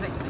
咪定咩？